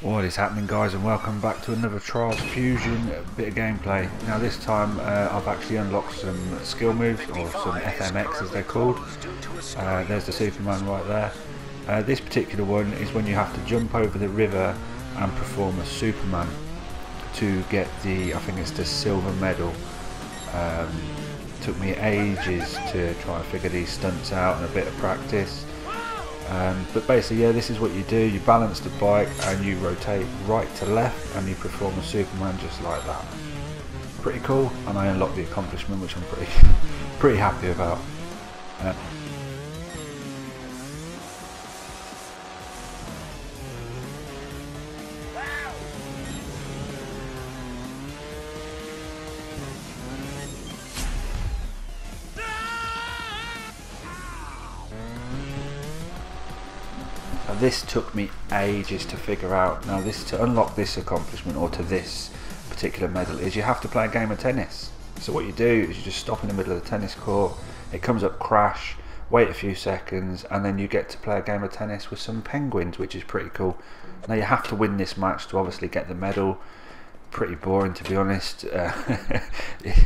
What is happening guys and welcome back to another Trials Fusion bit of gameplay. Now this time uh, I've actually unlocked some skill moves or some FMX as they're called. Uh, there's the Superman right there. Uh, this particular one is when you have to jump over the river and perform a Superman to get the, I think it's the silver medal. Um, took me ages to try and figure these stunts out and a bit of practice. Um, but basically, yeah, this is what you do. You balance the bike and you rotate right to left and you perform a Superman just like that. Pretty cool, and I unlocked the accomplishment, which I'm pretty, pretty happy about. Uh, this took me ages to figure out. Now this to unlock this accomplishment or to this particular medal is you have to play a game of tennis. So what you do is you just stop in the middle of the tennis court, it comes up crash, wait a few seconds and then you get to play a game of tennis with some penguins which is pretty cool. Now you have to win this match to obviously get the medal. Pretty boring to be honest. Uh, it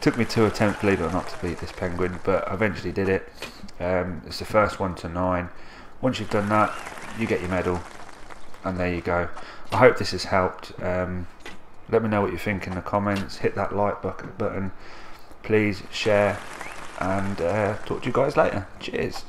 took me two attempts, believe it or not, to beat this penguin, but I eventually did it. Um, it's the first one to nine. Once you've done that, you get your medal, and there you go. I hope this has helped. Um, let me know what you think in the comments. Hit that like button. Please share, and uh, talk to you guys later. Cheers.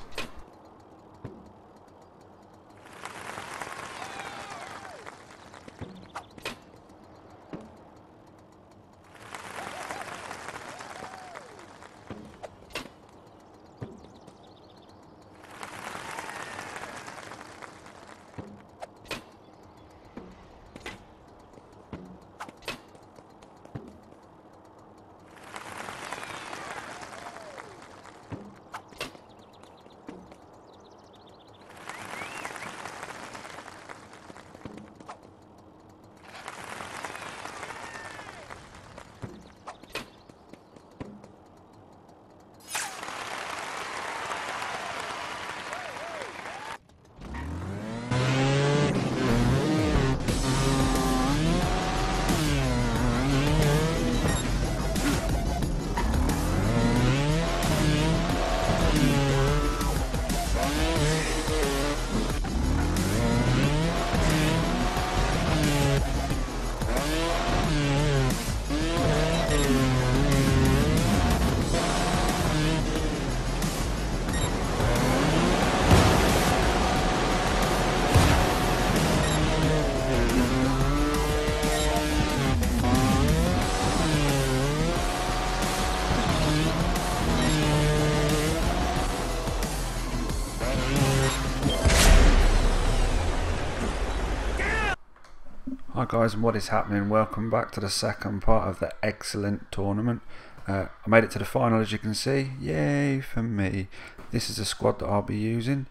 Hi guys and what is happening? Welcome back to the second part of the excellent tournament. Uh, I made it to the final as you can see. Yay for me. This is the squad that I'll be using